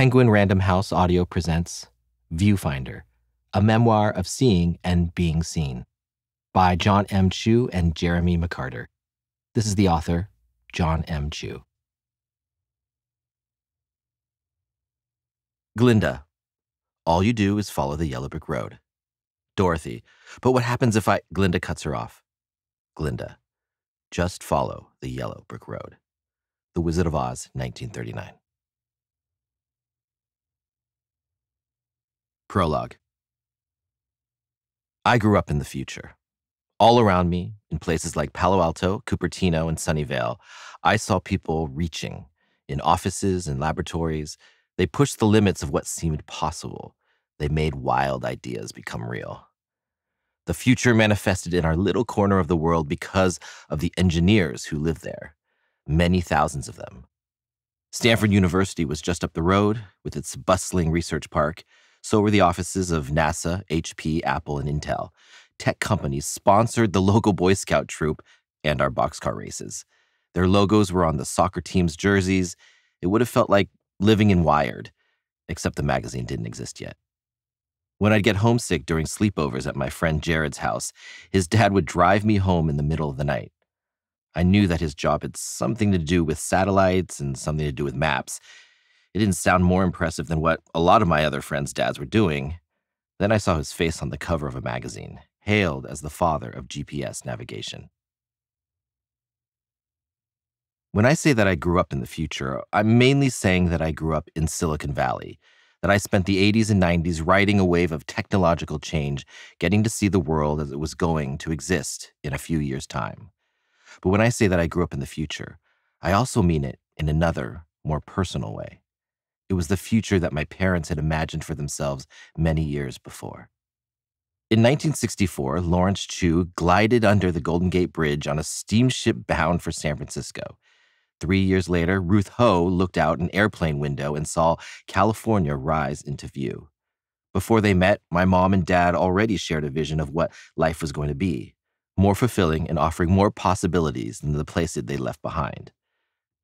Penguin Random House Audio presents Viewfinder, a memoir of seeing and being seen by Jon M. Chu and Jeremy McCarter. This is the author, Jon M. Chu. Glinda. All you do is follow the yellow brick road. Dorothy. But what happens if I. Glinda cuts her off. Glinda. Just follow the yellow brick road. The Wizard of Oz, 1939. Prologue I grew up in the future. All around me, in places like Palo Alto, Cupertino, and Sunnyvale, I saw people reaching. In offices and laboratories, they pushed the limits of what seemed possible. They made wild ideas become real. The future manifested in our little corner of the world because of the engineers who lived there, many thousands of them. Stanford University was just up the road with its bustling research park so were the offices of NASA, HP, Apple, and Intel. Tech companies sponsored the local Boy Scout troop and our boxcar races. Their logos were on the soccer team's jerseys. It would have felt like living in Wired, except the magazine didn't exist yet. When I'd get homesick during sleepovers at my friend Jared's house, his dad would drive me home in the middle of the night. I knew that his job had something to do with satellites and something to do with maps, it didn't sound more impressive than what a lot of my other friends' dads were doing. Then I saw his face on the cover of a magazine, hailed as the father of GPS navigation. When I say that I grew up in the future, I'm mainly saying that I grew up in Silicon Valley, that I spent the 80s and 90s riding a wave of technological change, getting to see the world as it was going to exist in a few years' time. But when I say that I grew up in the future, I also mean it in another, more personal way. It was the future that my parents had imagined for themselves many years before. In 1964, Lawrence Chu glided under the Golden Gate Bridge on a steamship bound for San Francisco. Three years later, Ruth Ho looked out an airplane window and saw California rise into view. Before they met, my mom and dad already shared a vision of what life was going to be more fulfilling and offering more possibilities than the place that they left behind.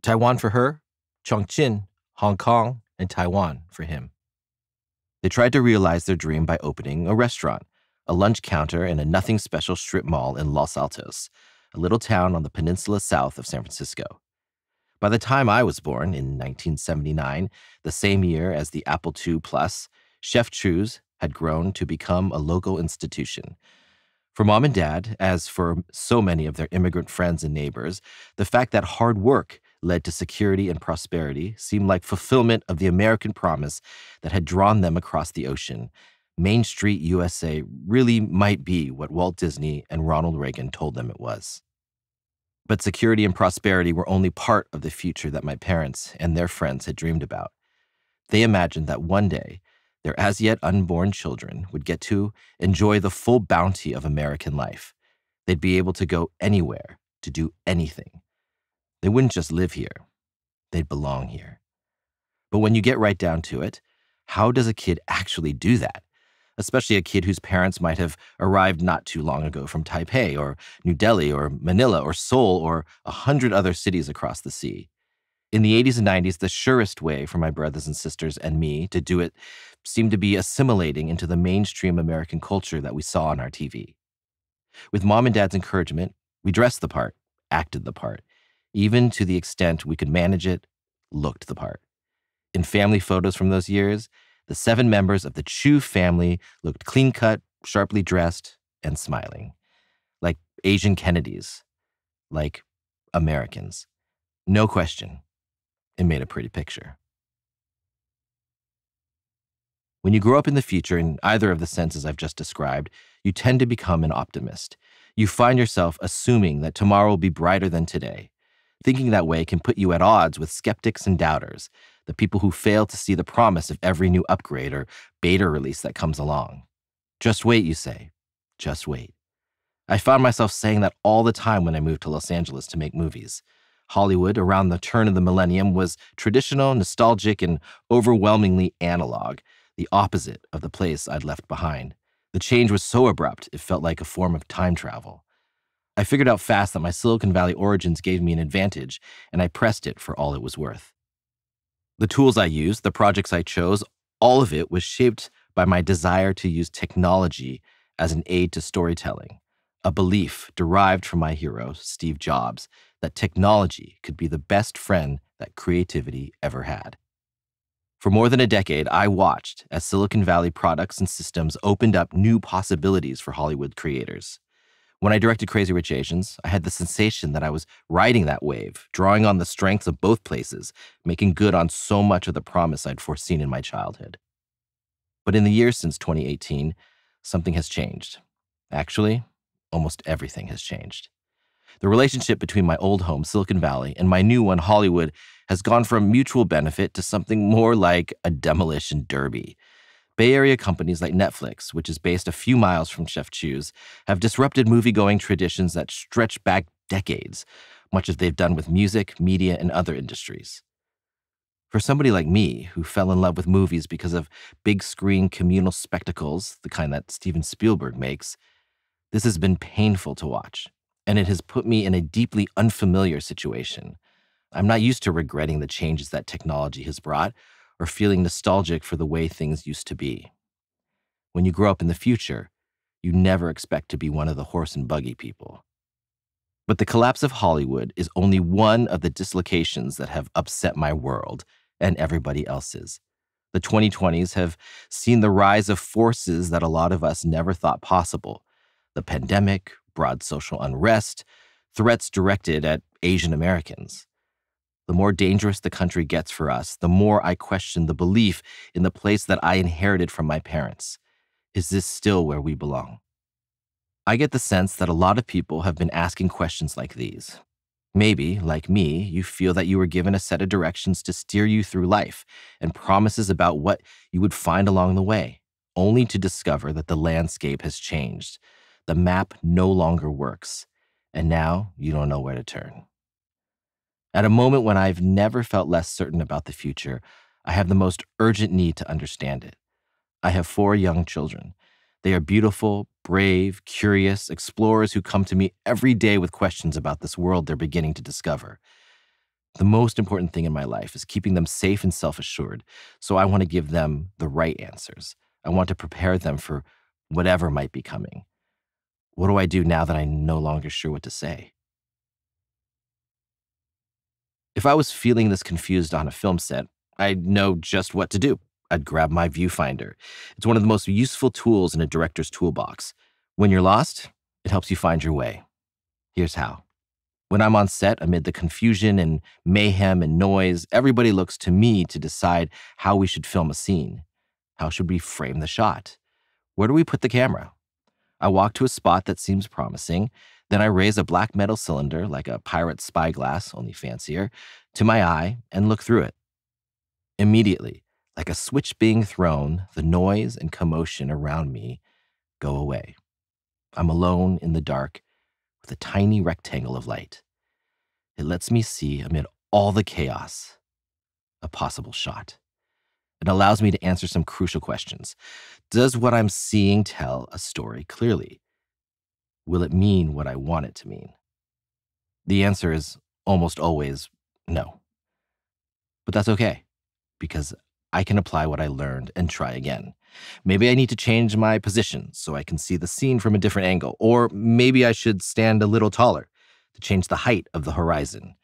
Taiwan for her, Chongqing, Hong Kong, and Taiwan for him. They tried to realize their dream by opening a restaurant, a lunch counter in a nothing special strip mall in Los Altos, a little town on the peninsula south of San Francisco. By the time I was born in 1979, the same year as the Apple II Plus, Chef Chu's had grown to become a local institution. For mom and dad, as for so many of their immigrant friends and neighbors, the fact that hard work led to security and prosperity seemed like fulfillment of the American promise that had drawn them across the ocean. Main Street USA really might be what Walt Disney and Ronald Reagan told them it was. But security and prosperity were only part of the future that my parents and their friends had dreamed about. They imagined that one day, their as yet unborn children would get to enjoy the full bounty of American life. They'd be able to go anywhere to do anything they wouldn't just live here, they'd belong here. But when you get right down to it, how does a kid actually do that? Especially a kid whose parents might have arrived not too long ago from Taipei or New Delhi or Manila or Seoul or a hundred other cities across the sea. In the 80s and 90s, the surest way for my brothers and sisters and me to do it seemed to be assimilating into the mainstream American culture that we saw on our TV. With mom and dad's encouragement, we dressed the part, acted the part, even to the extent we could manage it, looked the part. In family photos from those years, the seven members of the Chu family looked clean cut, sharply dressed, and smiling. Like Asian Kennedys. Like Americans. No question. It made a pretty picture. When you grow up in the future in either of the senses I've just described, you tend to become an optimist. You find yourself assuming that tomorrow will be brighter than today, Thinking that way can put you at odds with skeptics and doubters, the people who fail to see the promise of every new upgrade or beta release that comes along. Just wait, you say. Just wait. I found myself saying that all the time when I moved to Los Angeles to make movies. Hollywood, around the turn of the millennium, was traditional, nostalgic, and overwhelmingly analog, the opposite of the place I'd left behind. The change was so abrupt, it felt like a form of time travel. I figured out fast that my Silicon Valley origins gave me an advantage, and I pressed it for all it was worth. The tools I used, the projects I chose, all of it was shaped by my desire to use technology as an aid to storytelling, a belief derived from my hero, Steve Jobs, that technology could be the best friend that creativity ever had. For more than a decade, I watched as Silicon Valley products and systems opened up new possibilities for Hollywood creators. When I directed Crazy Rich Asians, I had the sensation that I was riding that wave, drawing on the strengths of both places, making good on so much of the promise I'd foreseen in my childhood. But in the years since 2018, something has changed. Actually, almost everything has changed. The relationship between my old home, Silicon Valley, and my new one, Hollywood, has gone from mutual benefit to something more like a demolition derby. Bay Area companies like Netflix, which is based a few miles from Chef Chu's, have disrupted movie-going traditions that stretch back decades, much as they've done with music, media, and other industries. For somebody like me, who fell in love with movies because of big screen communal spectacles, the kind that Steven Spielberg makes, this has been painful to watch, and it has put me in a deeply unfamiliar situation. I'm not used to regretting the changes that technology has brought or feeling nostalgic for the way things used to be. When you grow up in the future, you never expect to be one of the horse and buggy people. But the collapse of Hollywood is only one of the dislocations that have upset my world and everybody else's. The 2020s have seen the rise of forces that a lot of us never thought possible the pandemic, broad social unrest, threats directed at Asian Americans the more dangerous the country gets for us, the more I question the belief in the place that I inherited from my parents. Is this still where we belong? I get the sense that a lot of people have been asking questions like these. Maybe, like me, you feel that you were given a set of directions to steer you through life and promises about what you would find along the way, only to discover that the landscape has changed. The map no longer works, and now you don't know where to turn. At a moment when I've never felt less certain about the future, I have the most urgent need to understand it. I have four young children. They are beautiful, brave, curious explorers who come to me every day with questions about this world they're beginning to discover. The most important thing in my life is keeping them safe and self assured, so I want to give them the right answers. I want to prepare them for whatever might be coming. What do I do now that I'm no longer sure what to say? If I was feeling this confused on a film set, I'd know just what to do. I'd grab my viewfinder. It's one of the most useful tools in a director's toolbox. When you're lost, it helps you find your way. Here's how. When I'm on set amid the confusion and mayhem and noise, everybody looks to me to decide how we should film a scene. How should we frame the shot? Where do we put the camera? I walk to a spot that seems promising, then I raise a black metal cylinder, like a pirate spyglass, only fancier, to my eye and look through it. Immediately, like a switch being thrown, the noise and commotion around me go away. I'm alone in the dark with a tiny rectangle of light. It lets me see, amid all the chaos, a possible shot. It allows me to answer some crucial questions. Does what I'm seeing tell a story clearly? Will it mean what I want it to mean? The answer is almost always no. But that's okay, because I can apply what I learned and try again. Maybe I need to change my position so I can see the scene from a different angle, or maybe I should stand a little taller to change the height of the horizon.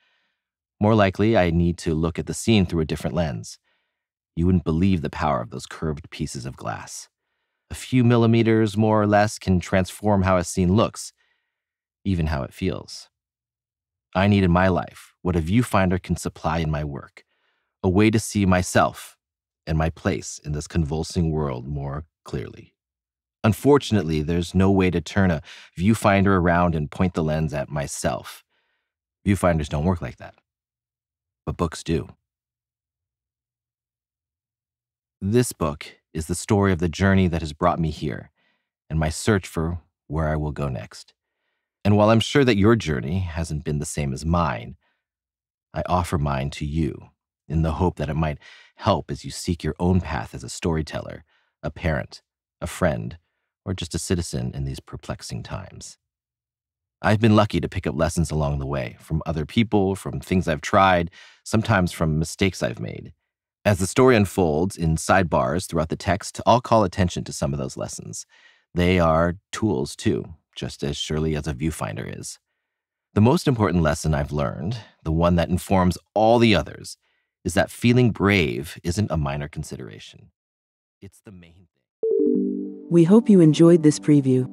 More likely, I need to look at the scene through a different lens. You wouldn't believe the power of those curved pieces of glass a few millimeters more or less can transform how a scene looks, even how it feels. I need in my life what a viewfinder can supply in my work a way to see myself and my place in this convulsing world more clearly. Unfortunately, there's no way to turn a viewfinder around and point the lens at myself. Viewfinders don't work like that, but books do. This book is the story of the journey that has brought me here and my search for where I will go next. And while I'm sure that your journey hasn't been the same as mine, I offer mine to you in the hope that it might help as you seek your own path as a storyteller, a parent, a friend, or just a citizen in these perplexing times. I've been lucky to pick up lessons along the way from other people, from things I've tried, sometimes from mistakes I've made. As the story unfolds in sidebars throughout the text, I'll call attention to some of those lessons. They are tools, too, just as surely as a viewfinder is. The most important lesson I've learned, the one that informs all the others, is that feeling brave isn't a minor consideration. It's the main thing. We hope you enjoyed this preview.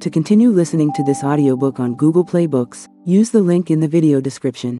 To continue listening to this audiobook on Google Play Books, use the link in the video description.